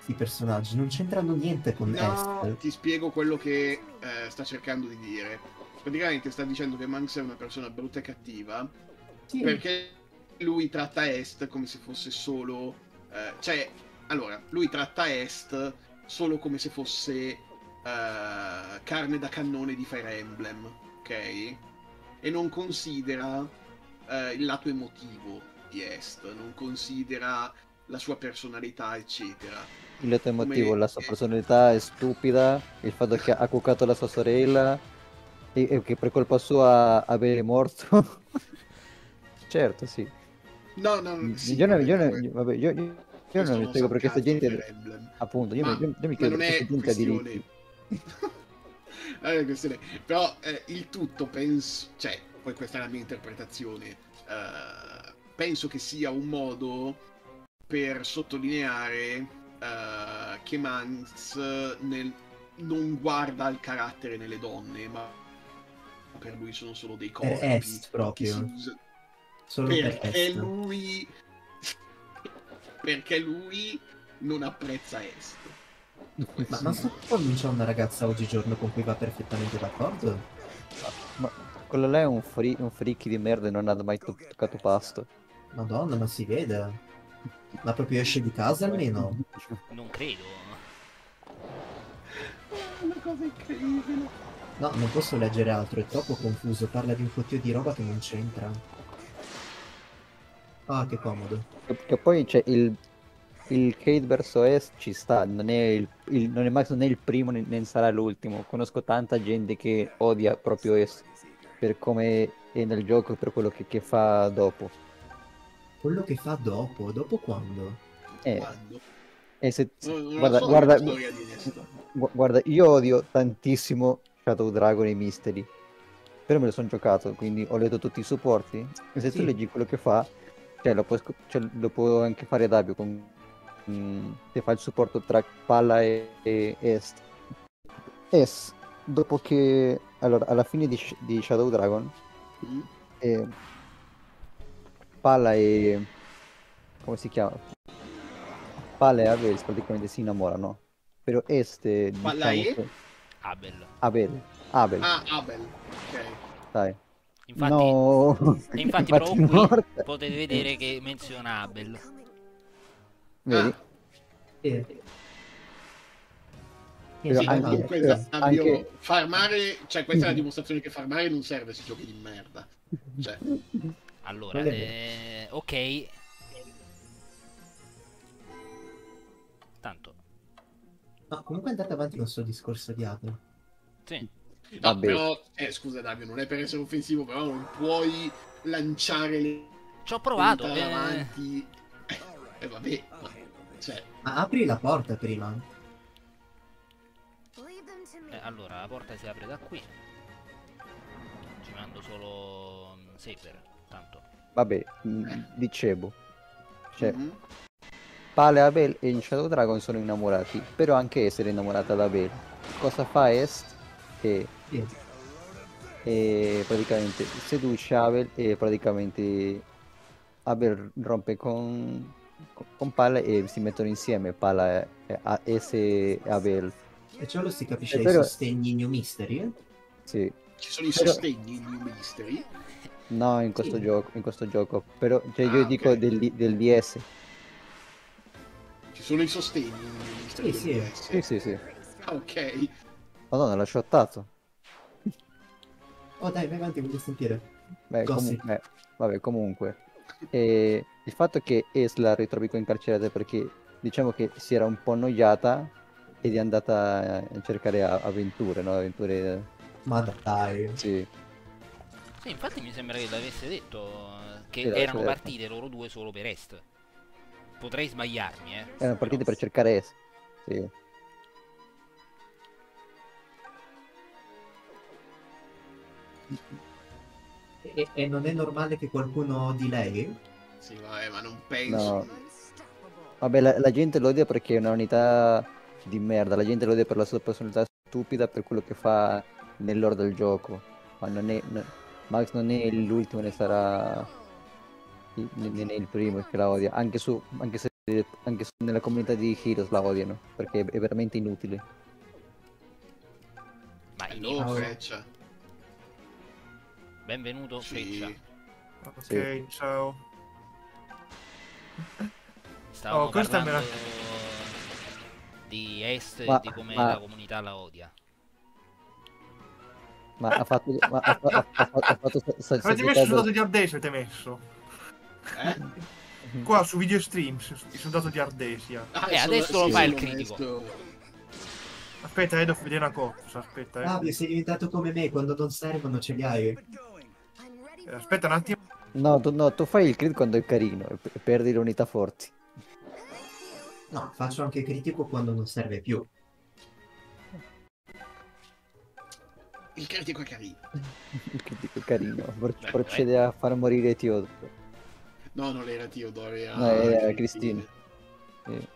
Questi personaggi non c'entrano niente con No, Est. ti spiego quello che eh, sta cercando di dire. Praticamente sta dicendo che Manx è una persona brutta e cattiva Sì, perché lui tratta Est come se fosse solo. eh, cioè, allora, lui tratta Est solo come se fosse eh, carne da cannone di Fire Emblem, ok? E non considera eh, il lato emotivo di Est, non considera la sua personalità, eccetera. Il lato emotivo, Come- la sua personalità è stupida, il fatto che ha cuccato la sua sorella e, e che per colpa sua Abele è morto. certo, sì. No, no, sì, io, non- io non- vabbè, vabbè, io- io- io non mi spiego perché questa gente... Appunto, io, Ma- io- io mi chiedo non perché è questa gente ha questione. diritti. Però eh, il tutto penso, cioè, poi questa è la mia interpretazione. eh, penso che sia un modo per sottolineare eh, che Mans nel- non guarda il carattere nelle donne, ma per lui sono solo dei corpi. per Est proprio. si Solo per perché Est. lui perché lui non apprezza Est. Ma non so quando c'è una ragazza oggigiorno con cui va perfettamente d'accordo? Ma quello là è un, fri- un fricchi di merda e non ha mai to- toccato pasto. Madonna, ma si vede. Ma proprio esce di casa almeno? non credo. È una cosa incredibile. No, non posso leggere altro, è troppo confuso. Parla di un fottio di roba che non c'entra. Ah, che comodo. Che, che poi c'è il, il hate verso Est ci sta, non è, il, il- non è non è il primo né, né sarà l'ultimo. Conosco tanta gente che odia proprio Est per come è nel gioco e per quello che, che fa dopo. Quello che fa dopo, dopo quando? Eh, Quando? e se, Non- guarda, so guarda, la storia di Est. gu- guarda, io odio tantissimo Shadow Dragon e Mystery. Però me lo sono giocato, quindi ho letto tutti i supporti. E se tu Sì. leggi quello che fa, cioè lo puoi, cioè, lo può anche fare Dabio con mm, che fa il supporto tra palla e, e est. Es, dopo che allora alla fine di, di Shadow Dragon, Mm? eh, palla e come si chiama? Palla e Abel praticamente si innamorano. Però Est, eh, Palla diciamo e? Abel. Abel, Abel, Ah, Abel. Ok. dai. Infatti, no. e infatti proprio qui morte. potete vedere che menziona Abel. Vedi? Ah. Eh. Però Sì, anche- comunque però anche- farmare, cioè questa è la dimostrazione che farmare non serve se giochi di merda. Cioè, Allora, eh, ok. Tanto, No, comunque andate avanti con il suo discorso di Abel. sì. no, Vabbè. però, eh, scusa Davio, non è per essere offensivo, però non puoi lanciare le Ci ho provato. eh, avanti. E vabbè, ma, cioè, Ma apri la porta prima. eh, allora, la porta si apre da qui. Ci mando solo mm, Saber, tanto. Vabbè, mm, dicevo. Cioè, mhm. Pale, Abel e Shadow Dragon sono innamorati, però anche Est è innamorata da Abel. Cosa fa Est? Che e praticamente seduce Abel e praticamente Abel rompe con, con Pala e si mettono insieme Pala e, e, a- Est e Abel. E ciò lo si capisce Eh, ai però- sostegni New Mystery? eh? Sì. Ci sono i Però- sostegni in New Mystery. No, in questo Sì. gioco, in questo gioco. Però cioè, Ah, io dico ok. del, del DS. Ci sono i sostegni. Sì, sì. DS. Sì, sì, sì. Ah, ok. Madonna, l'ho shottato. Oh dai, vai avanti, voglio sentire. Beh, comu- eh, vabbè, comunque. E il fatto che Es la ritrovi qua incarcerata perché diciamo che si era un po' annoiata ed è andata a cercare avventure, no? Avventure, Ma dai. sì. Sì, infatti mi sembra che l'avesse detto che Sì, erano detto. partite loro due solo per Est. Potrei sbagliarmi, eh. Erano partite per cercare Es. Sì. E, e non è normale che qualcuno odi lei? Sì, vabbè, ma non penso. No. Vabbè, la, la gente lo odia perché è una unità di merda. La gente lo odia per la sua personalità stupida, per quello che fa nell'ore del gioco. Ma non è, no- Max non è l'ultimo, ne sarà ne- ne- il primo che la odia. Anche, su, anche, se, anche se nella comunità di Heroes la odiano, perché è, è veramente inutile. Ma in Ciao. Freccia. benvenuto Freccia. Sì. Ok, Sì. ciao. Stavamo Oh, questa me la- di Est Ma- e di come ma- la comunità la odia. Ma ha fatto, ma ha, ha, fa- ha fatto sa- sa- Avete messo il soldato di Ardesia, avete messo. Eh? Qua su video stream, il soldato di Ardesia. Ah, Eh, sono- adesso lo sì, fa il critico. messo- Aspetta, eh, devo vedere una cosa. Aspetta, eh. Fabio, sei diventato come me, quando non servono ce li hai. Eh, Aspetta un attimo. No, tu, no, tu fai il crit quando è carino e, e perdi le unità forti. No, faccio anche critico quando non serve più. Il critico è carino. Il critico è carino. Pro- Beh, procede a far morire Teodoro. No, non era Teodoro, era, No, era. Cristine. Sì.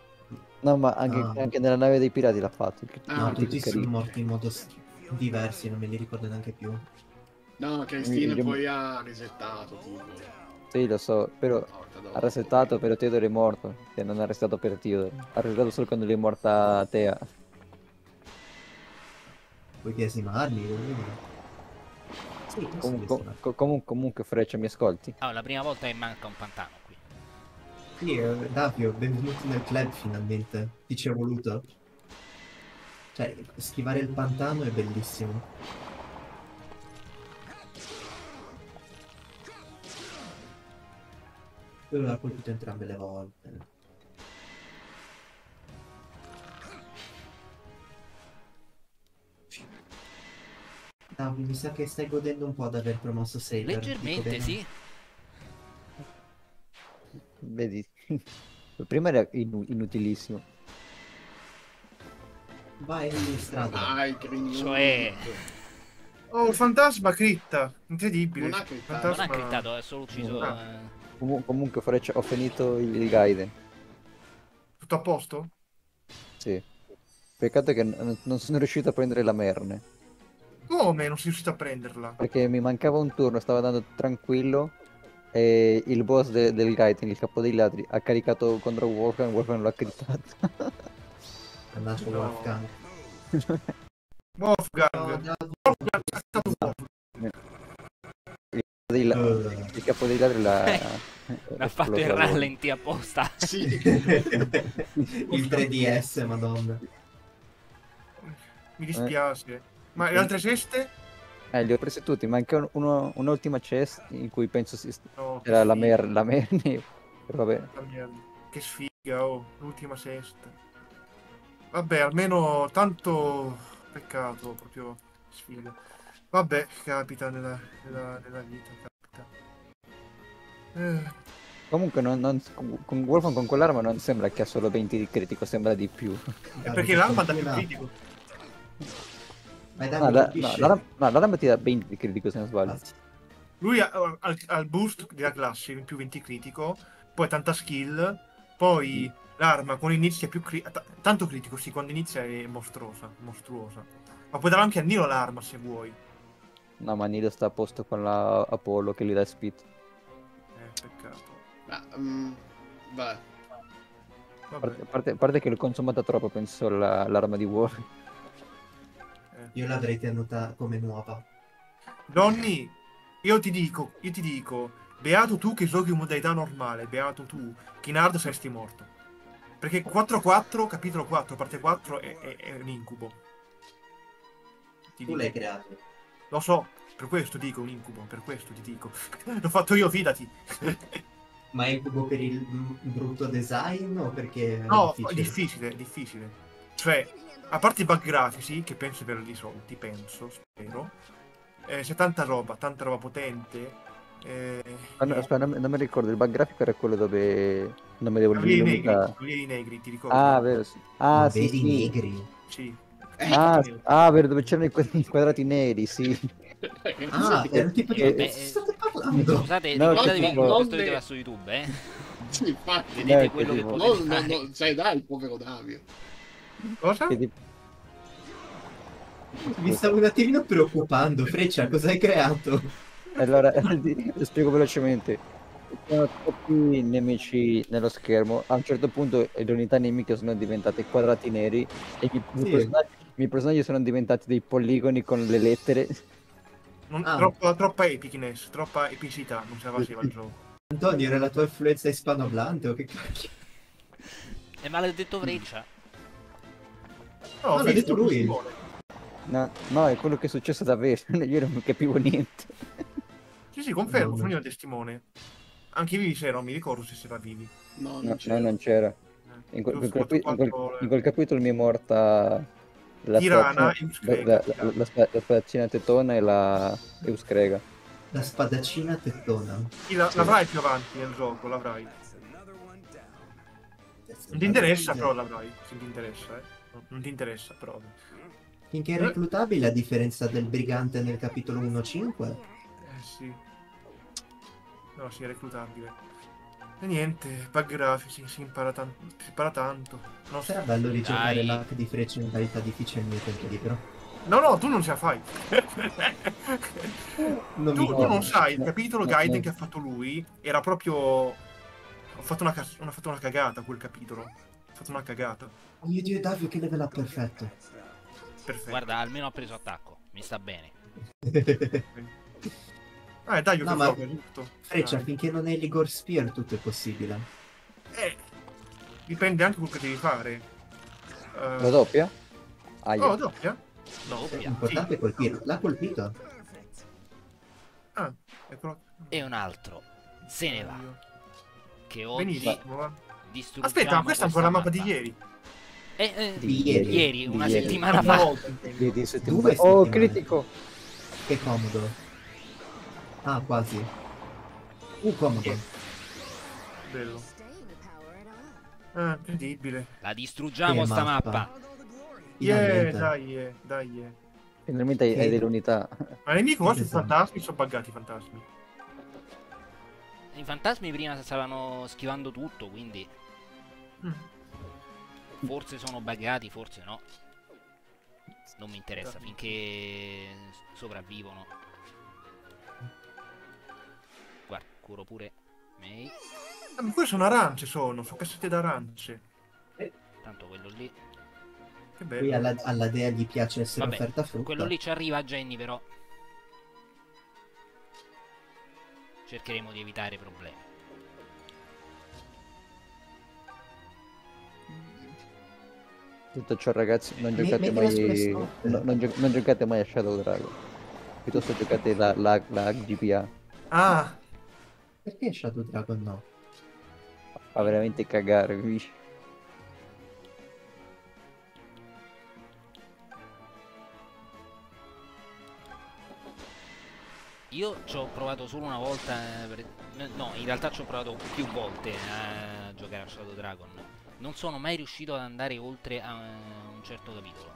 No, ma anche, Ah. anche nella nave dei pirati l'ha fatto. Il, Ah, il No, critico tutti sono carino. morti in modo diversi, non me li ricordo neanche più. No, Cristine Io- poi ha resettato, tipo. Sì, lo so, però ha resettato, però Teodoro è morto. E non ha restato per Teodoro. Ha resettato solo quando gli è morta Tea. Puoi biasimarli? Sì, posso Comun- biasimarli. co- comun- comunque, Freccia, mi ascolti? Ah, la prima volta che manca un pantano qui. Sì, eh, Davio, benvenuto nel club finalmente. Ti ci è voluto? Cioè, schivare il pantano è bellissimo. Quello l'ha colpito entrambe le volte. Davio, mi sa che stai godendo un po' ad aver promosso Saber. Leggermente, sì. Vedi? Prima era inu- inutilissimo. Vai in strada. Crigno. Cioè- Oh, fantasma critta. Incredibile. Non ha crittato. Non Fantasma- ha critato, ha solo ucciso... Ah. eh, Comu- comunque, Freccia, ho finito il, il Gaiden. Tutto a posto? Sì. Peccato che non sono riuscito a prendere la Merne. Come non sei riuscito a prenderla? Perché mi mancava un turno, stavo andando tranquillo. E il boss de- del Gaiden, il capo dei ladri, ha caricato contro Wolfgang. Wolfgang l'ha critato. Mannaggia No. Wolfgang. Wolfgang. No. Wolfgang è stato Wolfgang. Dei la- Eh. il capo dei ladri l'ha. Ha fatto il rallenti apposta. Sì. il 3DS, madonna. Mi dispiace. Ma le altre seste? Eh, li ho presi tutti. Manca un'ultima chest in cui penso si No. che era la, mer- la vabbè. la merda. Che sfiga, oh. L'ultima sesta. Vabbè, almeno tanto peccato, proprio sfiga. Vabbè, capita nella, nella, nella vita, capita. Eh, Comunque non, non- con Wolfgang con quell'arma non sembra che ha solo 20 di critico, sembra di più. è perché l'arma dà più critico. Vai No, colpisci. no, l'arma no, l'arma ti dà 20 di critico se non sbaglio. Ah, Lui ha, ha- ha il boost della classe in più 20 critico, poi tanta skill, poi L'arma quando inizia è più cri- t- tanto critico, sì, quando inizia è mostruosa, mostruosa. Ma puoi dare anche a Nilo l'arma se vuoi. No, ma Nido sta a posto con la Apollo che gli dà speed. Eh, peccato. Ma, mm, vabbè. A parte, parte- parte che l'ho consumata troppo, penso, la- l'arma di War. Io l'avrei tenuta come nuova. Donny, io ti dico, io ti dico, beato tu che giochi in modalità normale, beato tu, che in hard saresti morto. Perché 4-4, capitolo 4, parte 4 è, è- è un incubo. Ti Tu l'hai creato. Lo so, per questo dico un incubo, per questo ti dico. L'ho fatto io, fidati. Ma è incubo per il brutto design o perché No, è difficile? difficile, difficile. Cioè, a parte i bug grafici, che penso di averli risolti, penso, spero. eh, c'è tanta roba, tanta roba potente. Eh, Ah, no, aspetta, non, non mi ricordo, il bug grafico era quello dove non vedevo Cavalieri negri, l'illuminità. Cavalieri negri, ti ricordi? Ah, vero, sì. Ah, sì, sì. negri. Sì. Ah, ah, vero, dove c'erano i quad- i quadrati neri, sì. Ah, è un tipo di... Eh, eh, state parlando? Scusate, No, ricordatevi che tipo- questo non video va su YouTube, eh. Sì, infatti. Vedete quello che potete fare. non, sai, dai, il povero Davio. Cosa? Tipo- Mi stavo un attimino preoccupando. Freccia, cosa hai creato? Allora, ti- lo spiego velocemente. Sono troppi nemici nello schermo. A un certo punto le unità nemiche sono diventate quadrati neri e i, miei Sì. personaggi, miei personaggi sono diventati dei poligoni con le lettere. Non- Ah. troppa, troppa epicness, troppa epicità, non ce la faceva il gioco. Antonio, era la tua influenza ispanohablante o che cacchio? E maledetto Freccia. No, l'ha Freccia, detto lui. No, no, è quello che è successo davvero. Io non capivo niente. Sì, sì, confermo, No, sono no. io il testimone. Anche vivi c'era, non mi ricordo se c'era vivi. No, No, non no, c'è. non c'era. Eh, In quel, in quel in quel- in quel capitolo mi è morta la Tirana spadaccina- e la, la, spadaccina tetona e la Euscrega. La spadaccina tettona. Sì, la- l'avrai più avanti nel gioco, l'avrai. Non ti interessa, però l'avrai. Se ti interessa, eh. No, Non ti interessa, però. Finché è reclutabile a differenza del brigante nel capitolo 1.5? Eh sì. No, sì, è reclutabile. E niente, bug grafici, si impara, tan- si impara tanto. No, Sarà bello rigiocare l'hack di freccia in modalità difficile nel mio tempo libero. no, no, tu non ce la fai. Non tu, tu non sai, il capitolo no, Gaiden no. che ha fatto lui era proprio... Ho fatto una, ho fatto una cagata quel capitolo. Ho fatto una cagata. Oh mio dio, Davio, che level up perfetto. Perfetto. Guarda, almeno ha preso attacco. Mi sta bene. Eh, dai, io No, ma- è giusto. Freccia, Dai. finché non hai l'Igor Spear tutto è possibile. Eh, dipende anche quello che devi fare. Eh, La doppia? Aia. Oh, doppia? Doppia. L'importante è colpirlo. L'ha colpito. Ah, eccolo. E un altro se ne va. Che oggi Benissimo, va. distruggiamo Aspetta, ma questa è ancora la mappa di ieri. Eh, eh, Di ieri. ieri, una Di ieri. settimana Una fa. Di- di settimana- Oh, critico! Che comodo. Ah, quasi. Uh, comodo. Bello. Ah, incredibile. La distruggiamo Che sta mappa. mappa. Yeah, dai, eh, dai. eh. Finalmente hai, hai delle unità. Ma i sono Esatto. fantasmi, sono buggati i fantasmi. I fantasmi prima stavano schivando tutto, quindi Mm. Forse sono buggati, forse no. Non mi interessa, finché sopravvivono. Guarda, curo pure May. Ah, ma queste sono arance, sono, sono cassette d'arance. Tanto quello lì. Che Qui bello. alla, alla dea gli piace essere Vabbè, offerta frutta. Quello lì ci arriva Jenny però. Cercheremo di evitare problemi. Tutto ciò ragazzi, non Mi- giocate sulle mai... no- non, gio- non giocate mai a Shadow Dragon. Piuttosto giocate la, la, la GPA. Ah, Perché Shadow Dragon no? Fa veramente cagare, capisci? Io ci ho provato solo una volta. eh, per- No, in realtà ci ho provato più volte a giocare a Shadow Dragon. Non sono mai riuscito ad andare oltre a un certo capitolo.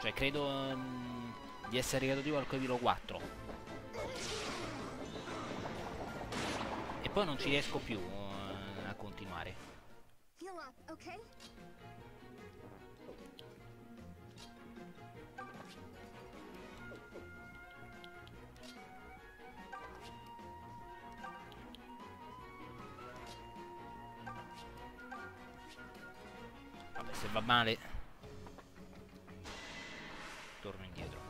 Cioè, credo mm, di essere arrivato tipo al capitolo 4. E poi non ci riesco più eh, a continuare. Okay. Vabbè, se va male... Torno indietro.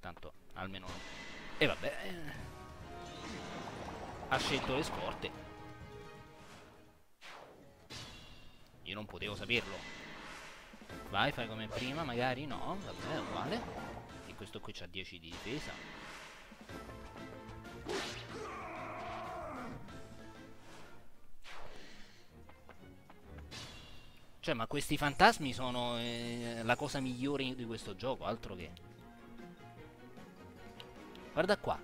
Tanto, almeno... E vabbè... Ha scelto le scorte. Io non potevo saperlo. Vai, fai come prima, magari no, vabbè, uguale. E questo qui c'ha 10 di difesa. Cioè, ma questi fantasmi sono eh, la cosa migliore di questo gioco, altro che. Guarda qua.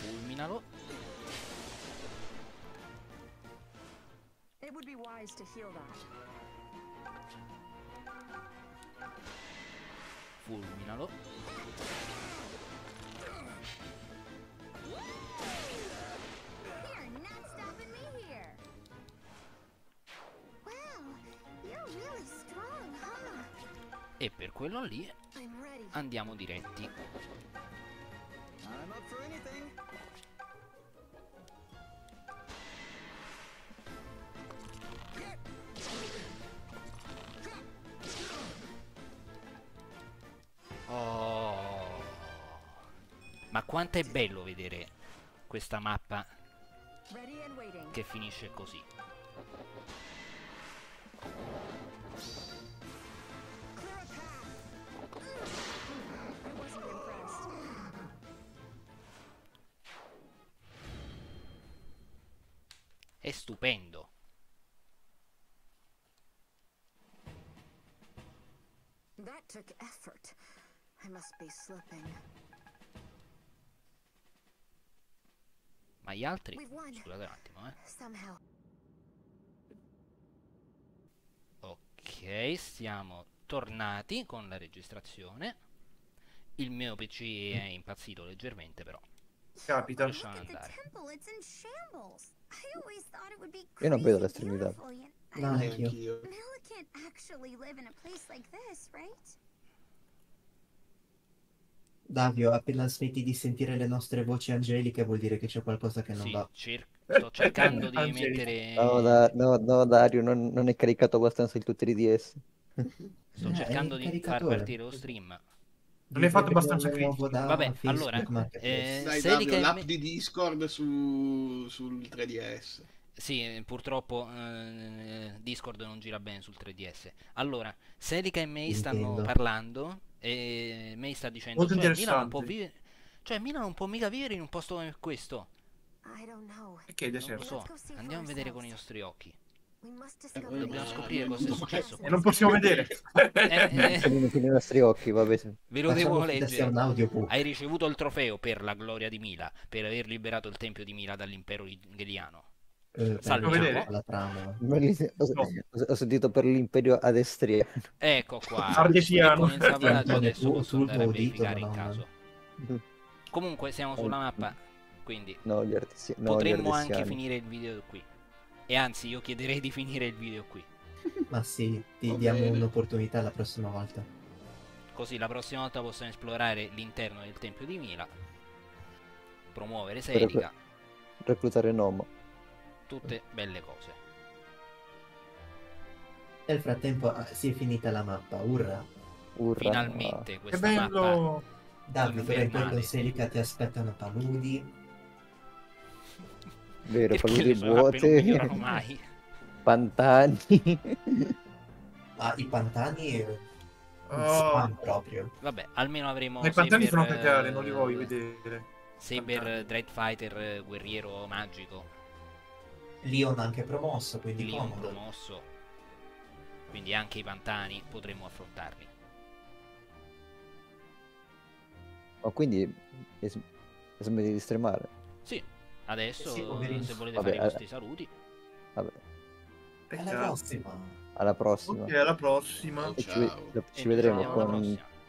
Fulminalo. It would be wise to heal that. Fulminalo. E per quello lì andiamo diretti. I'm up for anything. Oh. Ma quanto è bello vedere questa mappa che finisce così. Be slipping. Ma gli altri? Scusate un attimo, eh. Somehow. Ok, siamo tornati con la registrazione. Il mio PC è impazzito leggermente, però. Capita. Io non vedo l'estremità. No, anch'io. Can't actually live in a place like this, right? Davio, appena smetti di sentire le nostre voci angeliche vuol dire che c'è qualcosa che non Sì, va. cer- sto cercando di mettere... No, da- no, no, Dario, non, non è caricato abbastanza il tuo 3DS. Sto Eh, cercando di far partire lo stream. Non hai fatto che abbastanza da Vabbè, Facebook allora, eh, Dai, Selica Davio, e l'app me- di Discord su, sul 3DS. Sì, eh, purtroppo eh, Discord non gira bene sul 3DS. Allora, Celica e May stanno parlando e May sta dicendo Molto cioè, Milan non può vivere Cioè, Milan non può mica vivere in un posto come questo. Perché Non lo deserto? so. Andiamo a vedere con i nostri occhi. Eh, dobbiamo scoprire cosa è successo. E non possiamo vedere. Eh, eh, Sono i nostri occhi, vabbè. ve lo devo leggere. Hai ricevuto il trofeo per la gloria di Mila, per aver liberato il tempio di Mila dall'impero gheliano. Eh, Salve, vedere. la trama. No. ho- sentito per l'imperio adestriano. Ecco qua. Ardesiano. Antonio, adesso posso andare a verificare in caso. Comunque siamo sulla mappa, quindi No, gli artesi- no, gli potremmo anche finire il video qui. E anzi, io chiederei di finire il video qui. Ma sì, ti Va diamo bene. un'opportunità la prossima volta. Così la prossima volta possiamo esplorare l'interno del tempio di Mila. Promuovere Serica. Reclutare Nomo. Tutte belle cose. Nel frattempo ah, si è finita la mappa, urra. Urra. Finalmente Che questa mappa. bello. Davide, dove poi Infernale. con Selica ti aspettano paludi. Vero, Perché paludi non vuote. migliorano mai. Pantani. Ah, i pantani eh, Oh. spam proprio. Vabbè, almeno avremo Ma i pantani Saber, sono cacare, non li eh, voglio vedere. Saber. Dread Fighter eh, guerriero magico. Leon anche promosso, quindi Leon comodo. promosso. Quindi anche i pantani potremmo affrontarli. Ma quindi es- smetti di streamare. Sì, adesso Sì, poverino. se volete Vabbè, fare i eh. vostri saluti. Vabbè, Alla prossima. alla prossima. Ok, alla prossima. E ci, ci ci vedremo alla con prossima.